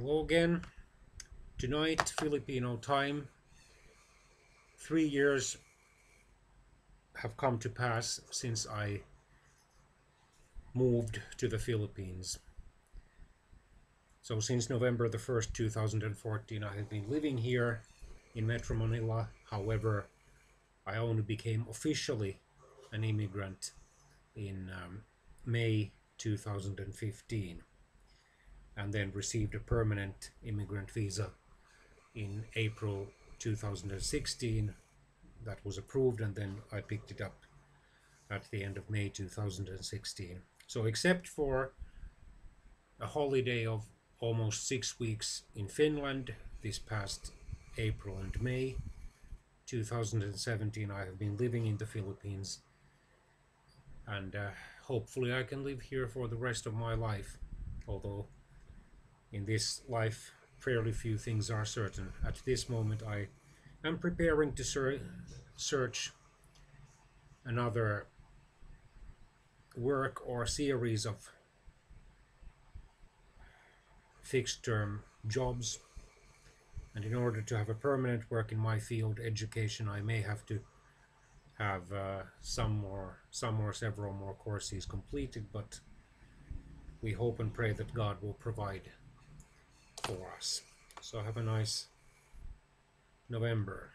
Hello again. Tonight, Filipino time. Three years have come to pass since I moved to the Philippines. So since November the 1st, 2014, I have been living here in Metro Manila. However, I only became officially an immigrant in um, May 2015 and then received a permanent immigrant visa in April 2016 that was approved and then I picked it up at the end of May 2016 so except for a holiday of almost six weeks in Finland this past April and May 2017 I have been living in the Philippines and uh, hopefully I can live here for the rest of my life although in this life fairly few things are certain. At this moment I am preparing to ser- search another work or series of fixed term jobs. And in order to have a permanent work in my field education I may have to have uh, some more some or several more courses completed but we hope and pray that God will provide for us. So have a nice November